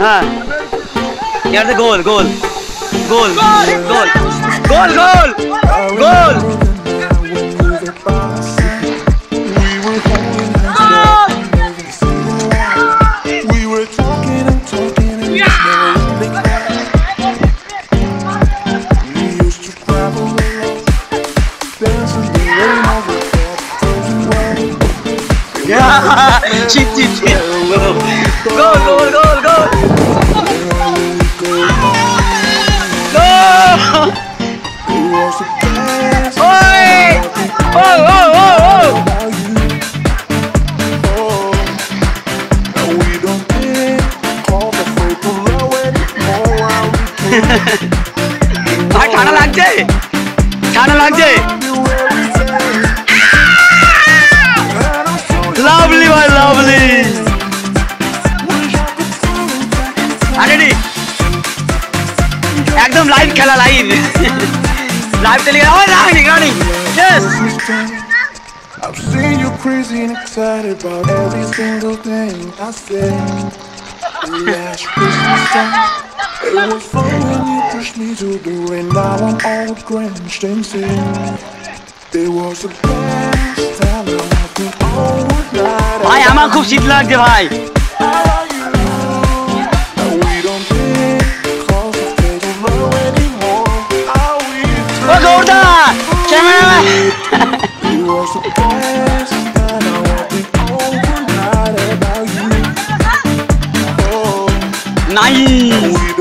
हाँ यार से Goal! Goal! Goal! Goal! Goal! Goal! Goal! Yeah, shit, shit, shit. Go, go, go. really happened. We used to travel alone, dancing the rain over frozen waves. Cheat cheat cheat goal goal goal goal goal It was the best ওই ও ও ও ও about you. Oh, now we don't think call the fake love anymore. ভাই ঠান্ডা লাগছে ঠান্ডা লাগছে একদম live খেলা live live চলে গেল running running yes I've seen you crazy and excited about every single thing I said. Last Christmas time, it was fun when you pushed me to the rain. Now I'm all drenched in sin. It was the best time I've been all night. ভাই আমার খুব শীত লাগছে ভাই 唉呦